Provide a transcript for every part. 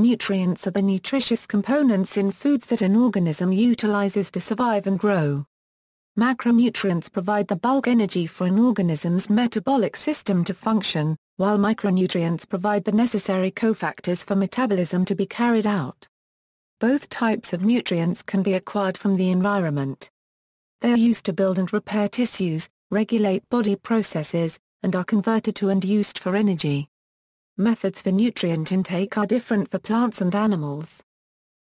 Nutrients are the nutritious components in foods that an organism utilizes to survive and grow. Macronutrients provide the bulk energy for an organism's metabolic system to function, while micronutrients provide the necessary cofactors for metabolism to be carried out. Both types of nutrients can be acquired from the environment. They are used to build and repair tissues, regulate body processes, and are converted to and used for energy. Methods for nutrient intake are different for plants and animals.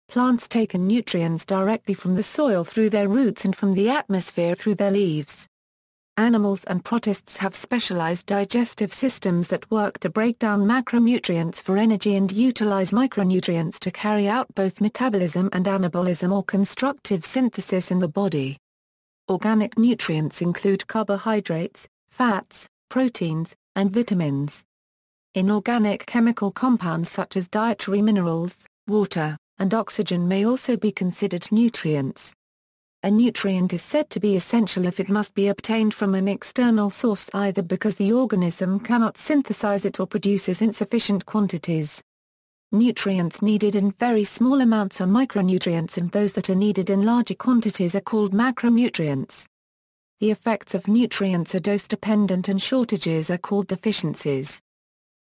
Plants take in nutrients directly from the soil through their roots and from the atmosphere through their leaves. Animals and protists have specialized digestive systems that work to break down macronutrients for energy and utilize micronutrients to carry out both metabolism and anabolism or constructive synthesis in the body. Organic nutrients include carbohydrates, fats, proteins, and vitamins. Inorganic chemical compounds such as dietary minerals, water, and oxygen may also be considered nutrients. A nutrient is said to be essential if it must be obtained from an external source either because the organism cannot synthesize it or produces insufficient quantities. Nutrients needed in very small amounts are micronutrients and those that are needed in larger quantities are called macronutrients. The effects of nutrients are dose-dependent and shortages are called deficiencies.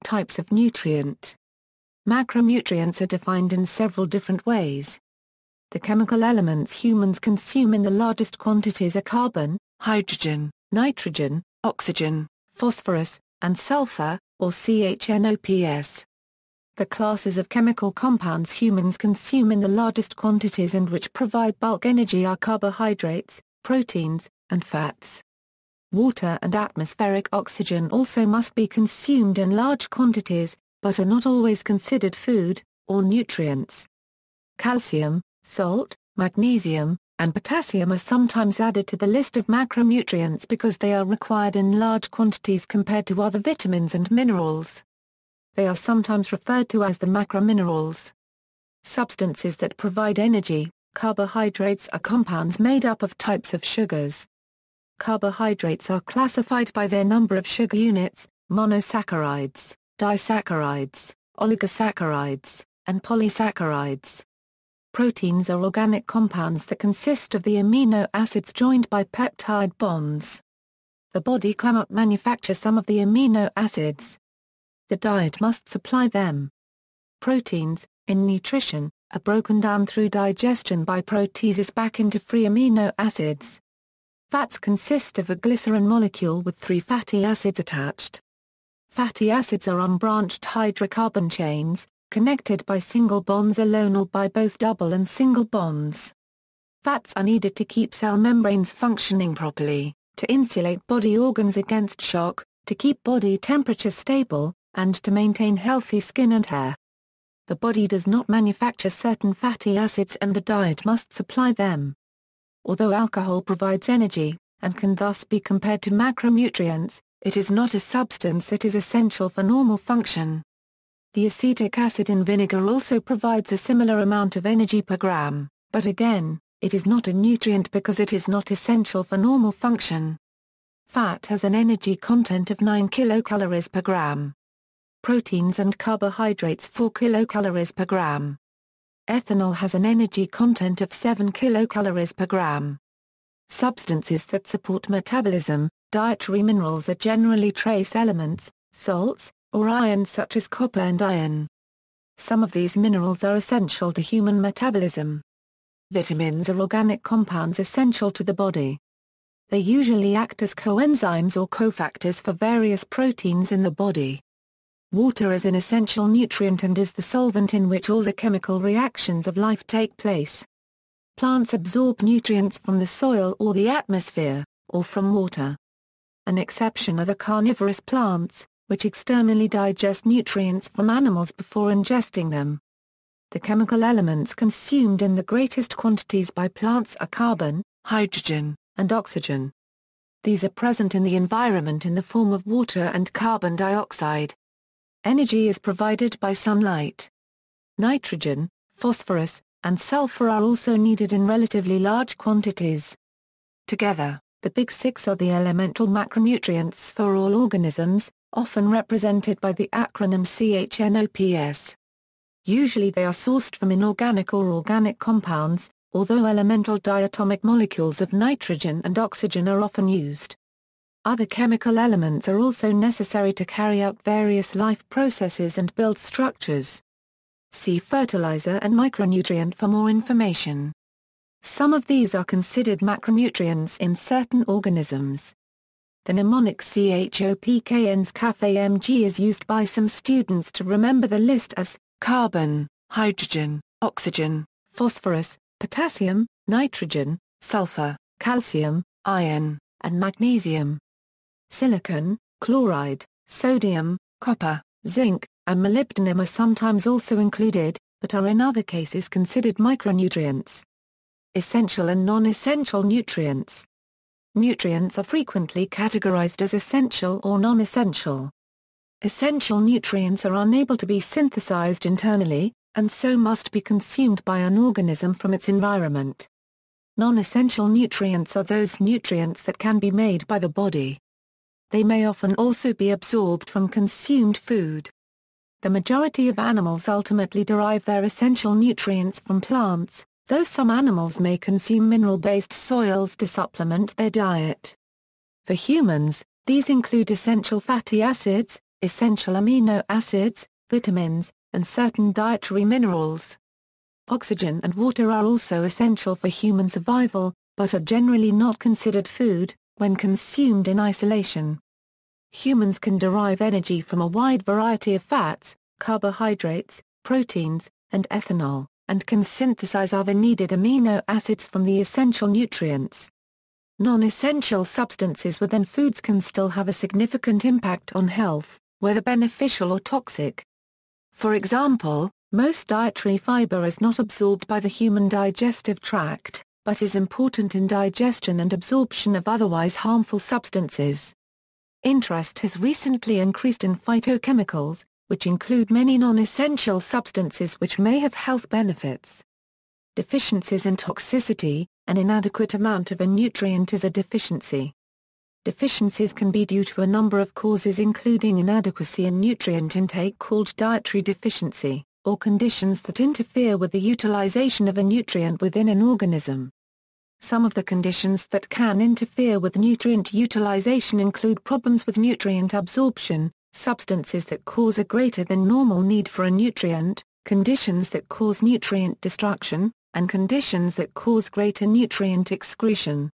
Types of nutrient Macronutrients are defined in several different ways. The chemical elements humans consume in the largest quantities are carbon, hydrogen, nitrogen, oxygen, phosphorus, and sulfur, or CHNOPS. The classes of chemical compounds humans consume in the largest quantities and which provide bulk energy are carbohydrates, proteins, and fats. Water and atmospheric oxygen also must be consumed in large quantities, but are not always considered food, or nutrients. Calcium, salt, magnesium, and potassium are sometimes added to the list of macronutrients because they are required in large quantities compared to other vitamins and minerals. They are sometimes referred to as the macrominerals. Substances that provide energy, carbohydrates are compounds made up of types of sugars. Carbohydrates are classified by their number of sugar units, monosaccharides, disaccharides, oligosaccharides, and polysaccharides. Proteins are organic compounds that consist of the amino acids joined by peptide bonds. The body cannot manufacture some of the amino acids. The diet must supply them. Proteins, in nutrition, are broken down through digestion by proteases back into free amino acids. Fats consist of a glycerin molecule with three fatty acids attached. Fatty acids are unbranched hydrocarbon chains, connected by single bonds alone or by both double and single bonds. Fats are needed to keep cell membranes functioning properly, to insulate body organs against shock, to keep body temperature stable, and to maintain healthy skin and hair. The body does not manufacture certain fatty acids and the diet must supply them. Although alcohol provides energy, and can thus be compared to macronutrients, it is not a substance that is essential for normal function. The acetic acid in vinegar also provides a similar amount of energy per gram, but again, it is not a nutrient because it is not essential for normal function. Fat has an energy content of 9 kilocalories per gram. Proteins and carbohydrates 4 kilocalories per gram. Ethanol has an energy content of 7 kilocalories per gram. Substances that support metabolism, dietary minerals are generally trace elements, salts, or ions such as copper and iron. Some of these minerals are essential to human metabolism. Vitamins are organic compounds essential to the body. They usually act as coenzymes or cofactors for various proteins in the body. Water is an essential nutrient and is the solvent in which all the chemical reactions of life take place. Plants absorb nutrients from the soil or the atmosphere, or from water. An exception are the carnivorous plants, which externally digest nutrients from animals before ingesting them. The chemical elements consumed in the greatest quantities by plants are carbon, hydrogen, and oxygen. These are present in the environment in the form of water and carbon dioxide. Energy is provided by sunlight. Nitrogen, phosphorus, and sulfur are also needed in relatively large quantities. Together, the Big Six are the elemental macronutrients for all organisms, often represented by the acronym CHNOPS. Usually they are sourced from inorganic or organic compounds, although elemental diatomic molecules of nitrogen and oxygen are often used. Other chemical elements are also necessary to carry out various life processes and build structures. See fertilizer and micronutrient for more information. Some of these are considered macronutrients in certain organisms. The mnemonic CHOPKN's CAFE-MG is used by some students to remember the list as carbon, hydrogen, oxygen, phosphorus, potassium, nitrogen, sulfur, calcium, iron, and magnesium. Silicon, chloride, sodium, copper, zinc, and molybdenum are sometimes also included, but are in other cases considered micronutrients. Essential and non-essential nutrients. Nutrients are frequently categorized as essential or non-essential. Essential nutrients are unable to be synthesized internally, and so must be consumed by an organism from its environment. Non-essential nutrients are those nutrients that can be made by the body. They may often also be absorbed from consumed food. The majority of animals ultimately derive their essential nutrients from plants, though some animals may consume mineral-based soils to supplement their diet. For humans, these include essential fatty acids, essential amino acids, vitamins, and certain dietary minerals. Oxygen and water are also essential for human survival, but are generally not considered food, when consumed in isolation. Humans can derive energy from a wide variety of fats, carbohydrates, proteins, and ethanol, and can synthesize other needed amino acids from the essential nutrients. Non-essential substances within foods can still have a significant impact on health, whether beneficial or toxic. For example, most dietary fiber is not absorbed by the human digestive tract, but is important in digestion and absorption of otherwise harmful substances. Interest has recently increased in phytochemicals, which include many non-essential substances which may have health benefits. Deficiencies in toxicity, an inadequate amount of a nutrient is a deficiency. Deficiencies can be due to a number of causes including inadequacy in nutrient intake called dietary deficiency, or conditions that interfere with the utilization of a nutrient within an organism. Some of the conditions that can interfere with nutrient utilization include problems with nutrient absorption, substances that cause a greater than normal need for a nutrient, conditions that cause nutrient destruction, and conditions that cause greater nutrient excretion.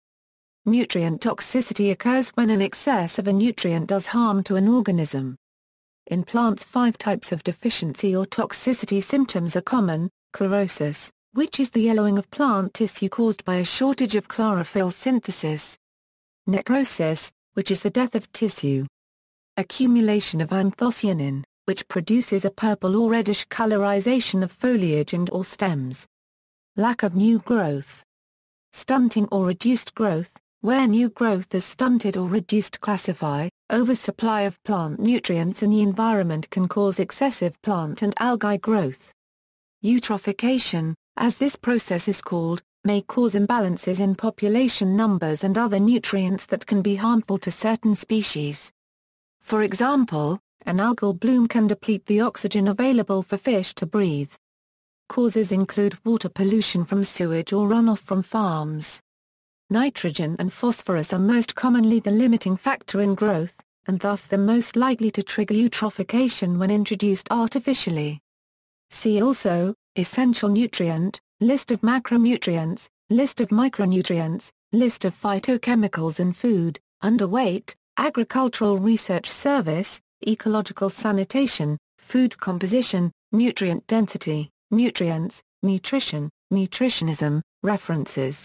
Nutrient toxicity occurs when an excess of a nutrient does harm to an organism. In plants five types of deficiency or toxicity symptoms are common, chlorosis, which is the yellowing of plant tissue caused by a shortage of chlorophyll synthesis. Necrosis, which is the death of tissue. Accumulation of anthocyanin, which produces a purple or reddish colorization of foliage and or stems. Lack of new growth. Stunting or reduced growth, where new growth is stunted or reduced classify, oversupply of plant nutrients in the environment can cause excessive plant and algae growth. Eutrophication, as this process is called, may cause imbalances in population numbers and other nutrients that can be harmful to certain species. For example, an algal bloom can deplete the oxygen available for fish to breathe. Causes include water pollution from sewage or runoff from farms, Nitrogen and phosphorus are most commonly the limiting factor in growth, and thus the most likely to trigger eutrophication when introduced artificially. See also, Essential nutrient, List of macronutrients, List of micronutrients, List of phytochemicals in food, Underweight, Agricultural Research Service, Ecological Sanitation, Food Composition, Nutrient Density, Nutrients, Nutrition, Nutritionism, References